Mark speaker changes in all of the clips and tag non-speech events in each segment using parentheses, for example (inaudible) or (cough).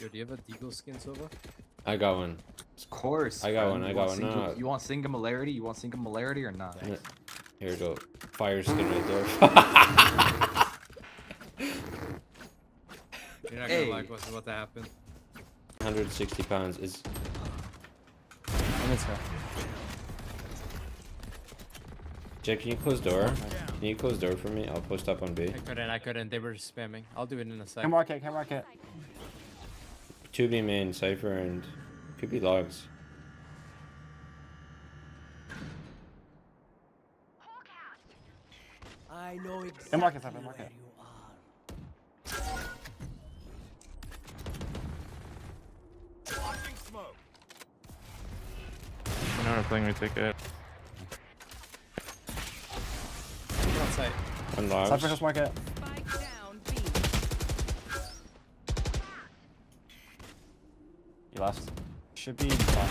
Speaker 1: Yo, do you have a Deagle skin, Silva?
Speaker 2: I got one.
Speaker 3: Of course.
Speaker 2: I got
Speaker 3: friend.
Speaker 2: one, I got
Speaker 3: want
Speaker 2: one.
Speaker 3: single-
Speaker 2: No, no.
Speaker 3: You want singularity? You want singularity or not?
Speaker 2: Yeah. Here we go. Fire skin right there. (laughs)
Speaker 1: You're not gonna like what's about to happen.
Speaker 2: 160 pounds is.
Speaker 4: I'm inside.
Speaker 2: Jack, can you close door? Can you close door for me? I'll post up on B.
Speaker 1: I couldn't, I couldn't. They were spamming. I'll do it in a sec.
Speaker 4: Can market, can market.
Speaker 2: 2B main, Cypher, and could be logs.
Speaker 5: I know exactly
Speaker 4: Can market, can market.
Speaker 5: where you are.
Speaker 6: Another thing we take it.
Speaker 1: Come on.
Speaker 2: One logs.
Speaker 4: Cypher just market. Left. Should be bomb.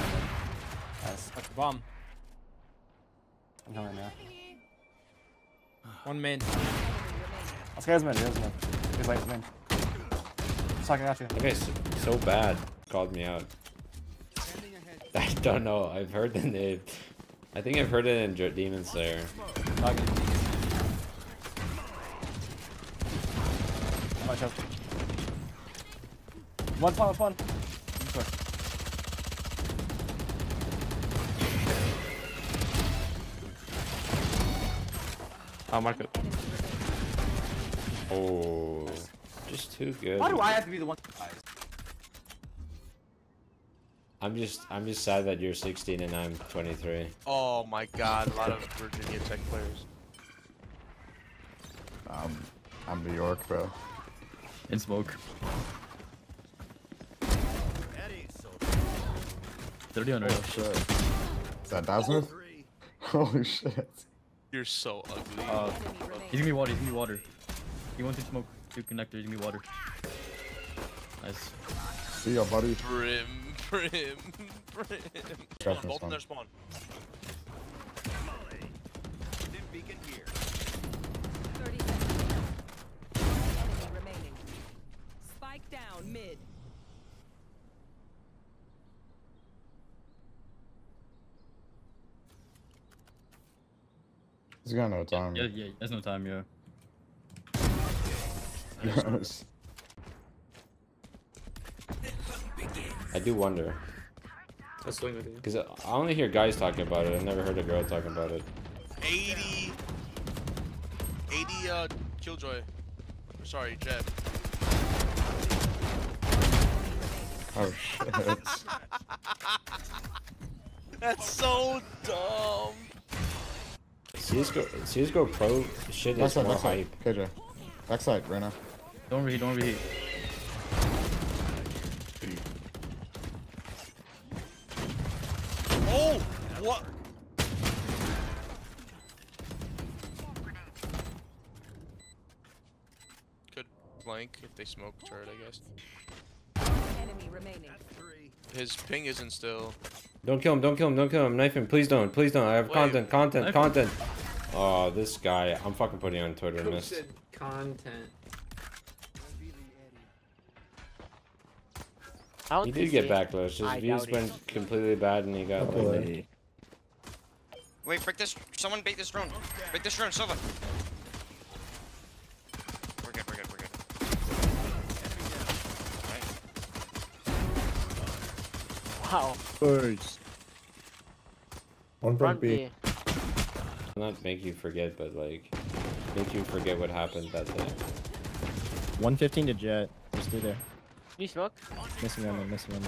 Speaker 4: Nice.
Speaker 1: Watch the bomb.
Speaker 4: I'm coming now.
Speaker 1: One main.
Speaker 4: Let's get his mid, his mid. He's like, mid. Suck, I got you.
Speaker 2: That guy's so bad. Called me out. (laughs) I don't know. I've heard the name. I think I've heard it in Dr- Demon Slayer.
Speaker 4: Dog. Watch out. One spawn, one
Speaker 6: I'll mark it.
Speaker 2: Oh, just too good.
Speaker 3: Why do I have to be the one?
Speaker 2: I'm just, I'm just sad that you're 16 and I'm 23.
Speaker 7: Oh my god, a lot of Virginia Tech players.
Speaker 8: Um, I'm New York, bro.
Speaker 9: In smoke. 30 on right.
Speaker 8: Oh shit. Is that Dasmith? (laughs) Holy shit.
Speaker 7: You're so ugly.
Speaker 9: Uh, he's gonna be water, he's gonna be water. He went to smoke, two connector, he's gonna be water. Nice.
Speaker 8: See ya, buddy.
Speaker 7: Brim, brim, brim.
Speaker 8: Trust
Speaker 7: Spawn,
Speaker 8: me,
Speaker 7: both in
Speaker 8: spawn.
Speaker 7: their spawn.
Speaker 10: 30 seconds. Enemy remaining. Spike down mid.
Speaker 8: He's got no time.
Speaker 9: Yeah, yeah, there's no time, yeah. (laughs)
Speaker 8: Yes.
Speaker 2: I do wonder.
Speaker 6: I'll swing with you.
Speaker 2: Because I only hear guys talking about it. I've never heard a girl talking about it.
Speaker 7: 80. 80 uh, Killjoy. Sorry, Jett.
Speaker 8: Oh shit. (laughs)
Speaker 7: That's so dumb.
Speaker 2: CSGO, CSGO Pro shit is
Speaker 8: Backside,
Speaker 2: more
Speaker 8: backside.
Speaker 2: hype.
Speaker 8: KJ. Backside, Reyna.
Speaker 9: Don't overheat, don't overheat.
Speaker 7: Oh, what? Could blank if they smoke turret, I guess.
Speaker 10: Enemy remaining.
Speaker 7: His ping isn't still.
Speaker 2: Don't kill him, don't kill him, don't kill him. Knife him, please don't, please don't. I have
Speaker 7: Wait.
Speaker 2: content, content,
Speaker 9: Knife him.
Speaker 2: Content. Oh, this guy. I'm fucking putting on Twitter, missed.
Speaker 1: content.
Speaker 2: He did get backlash. His
Speaker 5: I
Speaker 2: views
Speaker 5: doubt it.
Speaker 2: went completely bad and he got bullied.
Speaker 11: Wait, break this. Someone bait this drone. Break this drone, Silva. We're good, we're good, we're good.
Speaker 5: Wow.
Speaker 8: Birds. One
Speaker 5: Front B.
Speaker 2: Not make you forget, but like, make you forget what happened that day.
Speaker 4: 115 to Jett. Just through there.
Speaker 5: You smoke?
Speaker 4: Missing one, missing one.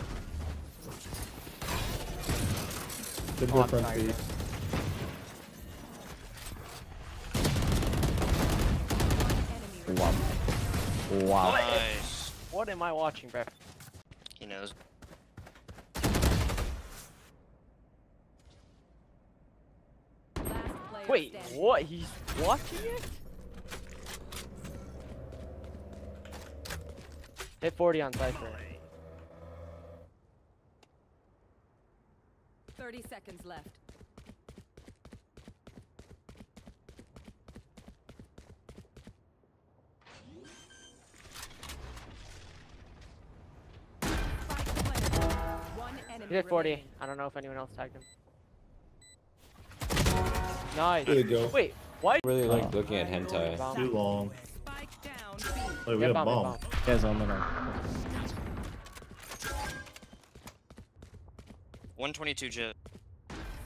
Speaker 8: Good
Speaker 5: Oh,
Speaker 8: go
Speaker 5: I'm
Speaker 8: front
Speaker 5: sorry.
Speaker 8: B.
Speaker 10: Enemy
Speaker 4: Wow. Wow.
Speaker 7: Nice.
Speaker 5: What am I watching, bro?
Speaker 11: He knows.
Speaker 10: Last player
Speaker 5: Wait, what? He's watching it? Hit 40 on Cypher.
Speaker 10: 30 seconds left.
Speaker 5: He did 40. I don't know if anyone else tagged him. Nice.
Speaker 12: There you go.
Speaker 5: Wait, why?
Speaker 2: I really like oh. looking at hentai.
Speaker 5: Bomb.
Speaker 12: Too long.
Speaker 10: Spike
Speaker 12: Wait, we
Speaker 5: Yeah,
Speaker 12: have
Speaker 5: bomb,
Speaker 12: bomb.
Speaker 5: bomb.
Speaker 13: You guys on the
Speaker 11: 122 Jett.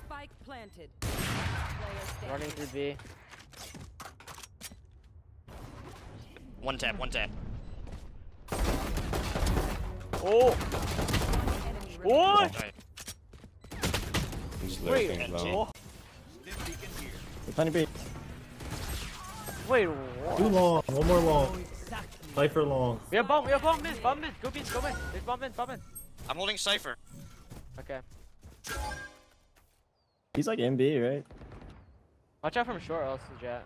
Speaker 10: Spike planted.
Speaker 5: Running
Speaker 10: standing.
Speaker 5: through B.
Speaker 11: One tap, one tap.
Speaker 5: Oh! What?
Speaker 11: Alright.
Speaker 2: He's
Speaker 5: Wait,
Speaker 2: lurking
Speaker 11: oh.
Speaker 2: Low.
Speaker 13: Tiny B.
Speaker 5: Wait, what?
Speaker 12: Too long. One more long. Cypher long.
Speaker 5: We have bomb, we have bomb mid, bomb mid, go mid, go mid. There's bomb mid, bomb mid.
Speaker 11: I'm holding Cypher.
Speaker 5: Okay.
Speaker 13: He's like MB, right?
Speaker 5: Watch out from short, else the Jett.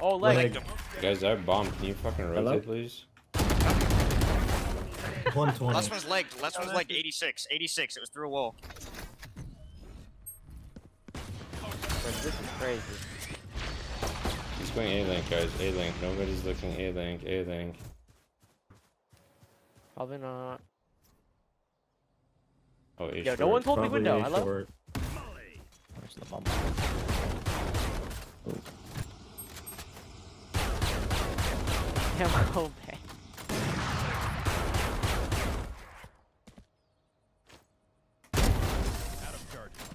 Speaker 5: Oh, leg.
Speaker 12: Leg.
Speaker 11: Legged.
Speaker 2: Guys, our bomb. Can you fucking rotate,
Speaker 13: Hello?
Speaker 2: please?
Speaker 12: 120.
Speaker 11: Last one's legged. Last one's legged. 86. 86. It was through a wall.
Speaker 5: Bro, This is crazy.
Speaker 2: He's going A-Link, guys. A-Link. Nobody's looking A-Link. A-Link.
Speaker 5: Probably not.
Speaker 2: Oh, A
Speaker 5: Yo, no one told me
Speaker 12: Probably
Speaker 5: window.
Speaker 12: I
Speaker 5: love.
Speaker 12: short.
Speaker 13: Where's the bomb?
Speaker 5: Damn, go back.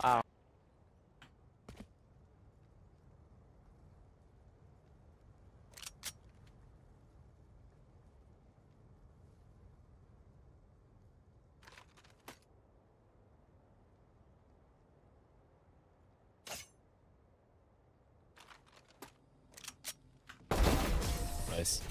Speaker 5: Wow.
Speaker 9: Nice.